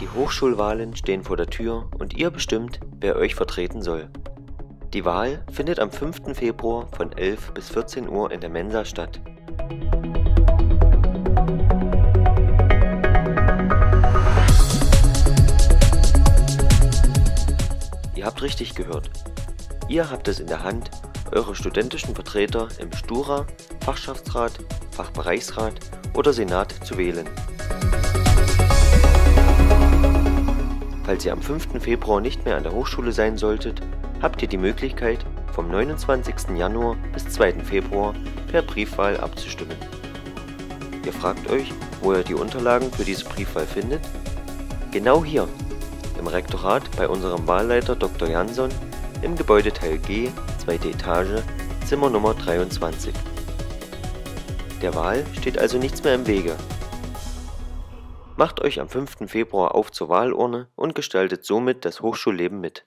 Die Hochschulwahlen stehen vor der Tür und ihr bestimmt, wer euch vertreten soll. Die Wahl findet am 5. Februar von 11 bis 14 Uhr in der Mensa statt. Ihr habt richtig gehört. Ihr habt es in der Hand, eure studentischen Vertreter im Stura, Fachschaftsrat, Fachbereichsrat oder Senat zu wählen. Falls ihr am 5. Februar nicht mehr an der Hochschule sein solltet, habt ihr die Möglichkeit, vom 29. Januar bis 2. Februar per Briefwahl abzustimmen. Ihr fragt euch, wo ihr die Unterlagen für diese Briefwahl findet? Genau hier, im Rektorat bei unserem Wahlleiter Dr. Jansson im Gebäudeteil G, zweite Etage, Zimmer Nummer 23. Der Wahl steht also nichts mehr im Wege. Macht euch am 5. Februar auf zur Wahlurne und gestaltet somit das Hochschulleben mit